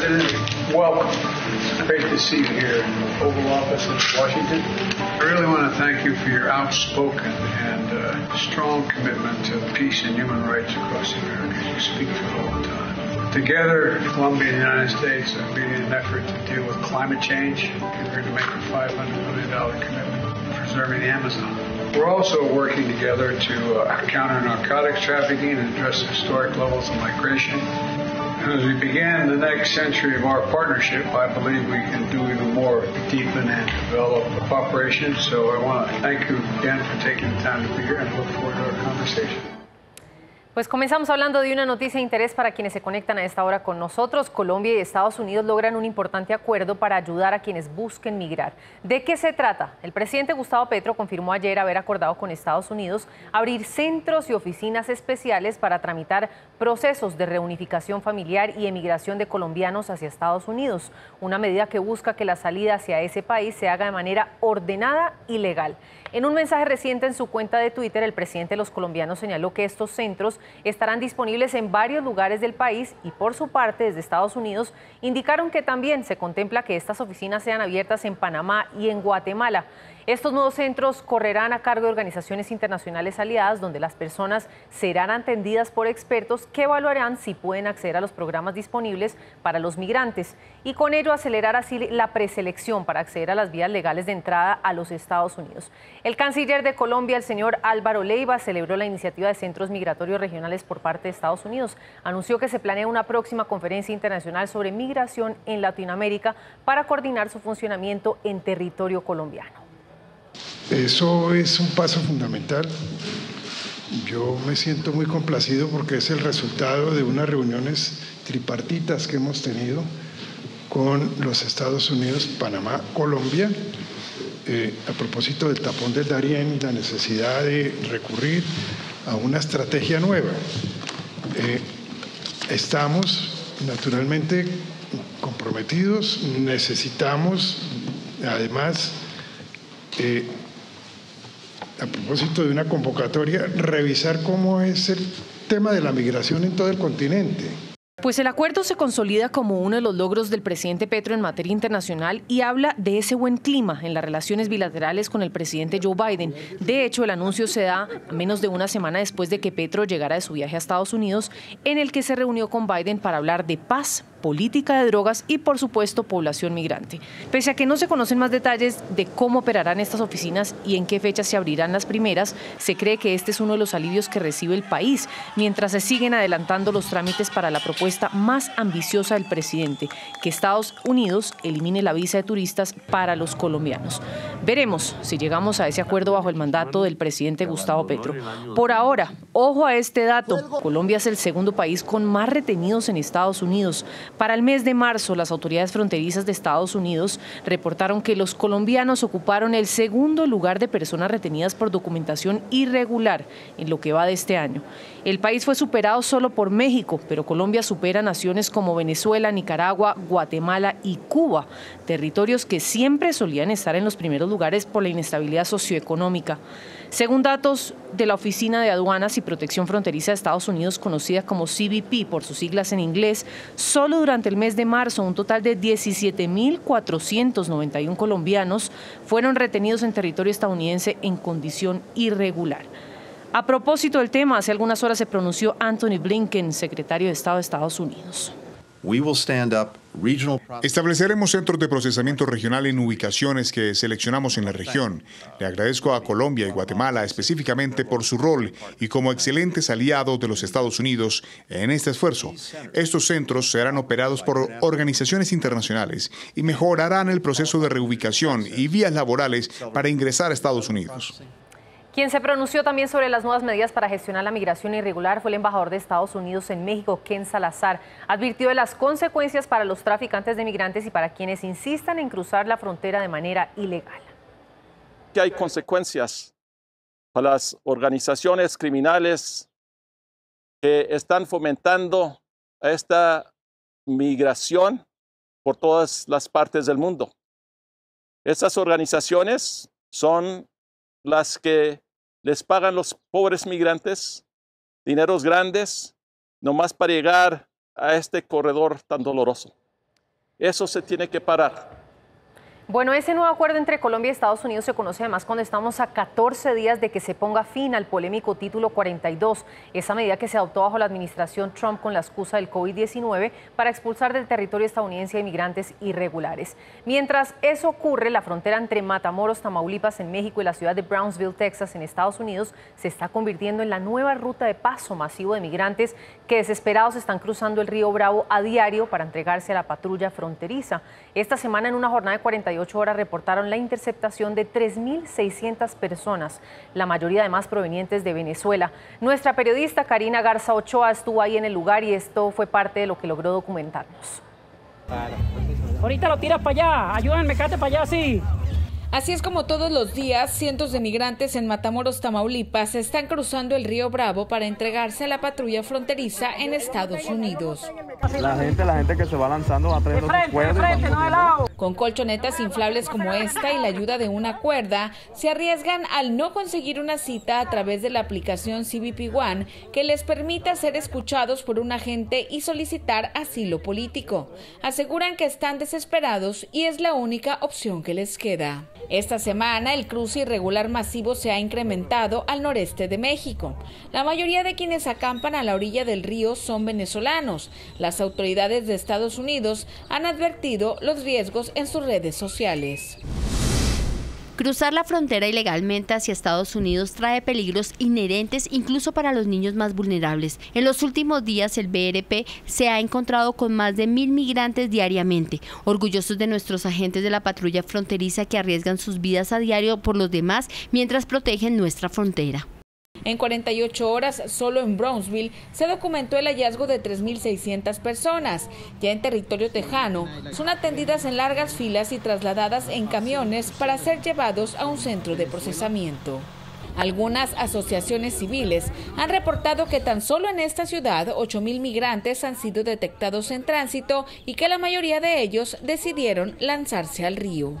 President, welcome. It's great to see you here in the Oval Office in Washington. I really want to thank you for your outspoken and uh, strong commitment to peace and human rights across the Americas. You speak for it all the time. Together, Colombia and the United States are leading an effort to deal with climate change. We're going to make a $500 million commitment to preserving the Amazon. We're also working together to uh, counter narcotics trafficking and address historic levels of migration. As we begin the next century of our partnership, I believe we can do even more to deepen and develop the cooperation. So I want to thank you again for taking the time to be here and look forward to our conversation. Pues comenzamos hablando de una noticia de interés para quienes se conectan a esta hora con nosotros. Colombia y Estados Unidos logran un importante acuerdo para ayudar a quienes busquen migrar. ¿De qué se trata? El presidente Gustavo Petro confirmó ayer haber acordado con Estados Unidos abrir centros y oficinas especiales para tramitar procesos de reunificación familiar y emigración de colombianos hacia Estados Unidos, una medida que busca que la salida hacia ese país se haga de manera ordenada y legal. En un mensaje reciente en su cuenta de Twitter, el presidente de los colombianos señaló que estos centros estarán disponibles en varios lugares del país y por su parte desde Estados Unidos indicaron que también se contempla que estas oficinas sean abiertas en Panamá y en Guatemala. Estos nuevos centros correrán a cargo de organizaciones internacionales aliadas donde las personas serán atendidas por expertos que evaluarán si pueden acceder a los programas disponibles para los migrantes y con ello acelerar así la preselección para acceder a las vías legales de entrada a los Estados Unidos. El canciller de Colombia, el señor Álvaro Leiva, celebró la iniciativa de centros migratorios regionales por parte de Estados Unidos. Anunció que se planea una próxima conferencia internacional sobre migración en Latinoamérica para coordinar su funcionamiento en territorio colombiano. Eso es un paso fundamental. Yo me siento muy complacido porque es el resultado de unas reuniones tripartitas que hemos tenido con los Estados Unidos, Panamá, Colombia, eh, a propósito del tapón del Darién y la necesidad de recurrir a una estrategia nueva. Eh, estamos naturalmente comprometidos, necesitamos además eh, a propósito de una convocatoria, revisar cómo es el tema de la migración en todo el continente. Pues el acuerdo se consolida como uno de los logros del presidente Petro en materia internacional y habla de ese buen clima en las relaciones bilaterales con el presidente Joe Biden. De hecho, el anuncio se da menos de una semana después de que Petro llegara de su viaje a Estados Unidos, en el que se reunió con Biden para hablar de paz, política de drogas y, por supuesto, población migrante. Pese a que no se conocen más detalles de cómo operarán estas oficinas y en qué fecha se abrirán las primeras, se cree que este es uno de los alivios que recibe el país, mientras se siguen adelantando los trámites para la propuesta más ambiciosa del presidente, que Estados Unidos elimine la visa de turistas para los colombianos. Veremos si llegamos a ese acuerdo bajo el mandato del presidente Gustavo Petro. Por ahora, ojo a este dato, Colombia es el segundo país con más retenidos en Estados Unidos. Para el mes de marzo, las autoridades fronterizas de Estados Unidos reportaron que los colombianos ocuparon el segundo lugar de personas retenidas por documentación irregular en lo que va de este año. El país fue superado solo por México, pero Colombia supera naciones como Venezuela, Nicaragua, Guatemala y Cuba, territorios que siempre solían estar en los primeros lugares por la inestabilidad socioeconómica. Según datos de la Oficina de Aduanas y Protección Fronteriza de Estados Unidos, conocida como CBP por sus siglas en inglés, solo durante el mes de marzo un total de 17.491 colombianos fueron retenidos en territorio estadounidense en condición irregular. A propósito del tema, hace algunas horas se pronunció Anthony Blinken, secretario de Estado de Estados Unidos. Estableceremos centros de procesamiento regional en ubicaciones que seleccionamos en la región. Le agradezco a Colombia y Guatemala específicamente por su rol y como excelentes aliados de los Estados Unidos en este esfuerzo. Estos centros serán operados por organizaciones internacionales y mejorarán el proceso de reubicación y vías laborales para ingresar a Estados Unidos. Quien se pronunció también sobre las nuevas medidas para gestionar la migración irregular fue el embajador de Estados Unidos en México, Ken Salazar. Advirtió de las consecuencias para los traficantes de migrantes y para quienes insistan en cruzar la frontera de manera ilegal. Que hay consecuencias para las organizaciones criminales que están fomentando esta migración por todas las partes del mundo. Estas organizaciones son las que les pagan los pobres migrantes dineros grandes nomás para llegar a este corredor tan doloroso. Eso se tiene que parar. Bueno, ese nuevo acuerdo entre Colombia y Estados Unidos se conoce además cuando estamos a 14 días de que se ponga fin al polémico título 42, esa medida que se adoptó bajo la administración Trump con la excusa del COVID-19 para expulsar del territorio estadounidense a inmigrantes irregulares. Mientras eso ocurre, la frontera entre Matamoros, Tamaulipas en México y la ciudad de Brownsville, Texas en Estados Unidos se está convirtiendo en la nueva ruta de paso masivo de migrantes que desesperados están cruzando el río Bravo a diario para entregarse a la patrulla fronteriza. Esta semana en una jornada de 48 horas reportaron la interceptación de 3.600 personas, la mayoría además provenientes de Venezuela. Nuestra periodista Karina Garza Ochoa estuvo ahí en el lugar y esto fue parte de lo que logró documentarnos. Ahorita lo tiras para allá, ayúdenme, cállate para allá, sí. Así es como todos los días, cientos de migrantes en Matamoros, Tamaulipas, están cruzando el río Bravo para entregarse a la patrulla fronteriza en Estados Unidos. La gente, la gente que se va lanzando va trayendo. Con colchonetas inflables como esta y la ayuda de una cuerda, se arriesgan al no conseguir una cita a través de la aplicación CBP One que les permita ser escuchados por un agente y solicitar asilo político. Aseguran que están desesperados y es la única opción que les queda. Esta semana el cruce irregular masivo se ha incrementado al noreste de México. La mayoría de quienes acampan a la orilla del río son venezolanos. Las autoridades de Estados Unidos han advertido los riesgos en sus redes sociales. Cruzar la frontera ilegalmente hacia Estados Unidos trae peligros inherentes incluso para los niños más vulnerables. En los últimos días el BRP se ha encontrado con más de mil migrantes diariamente, orgullosos de nuestros agentes de la patrulla fronteriza que arriesgan sus vidas a diario por los demás mientras protegen nuestra frontera. En 48 horas, solo en Brownsville, se documentó el hallazgo de 3.600 personas. Ya en territorio tejano, son atendidas en largas filas y trasladadas en camiones para ser llevados a un centro de procesamiento. Algunas asociaciones civiles han reportado que tan solo en esta ciudad 8.000 migrantes han sido detectados en tránsito y que la mayoría de ellos decidieron lanzarse al río.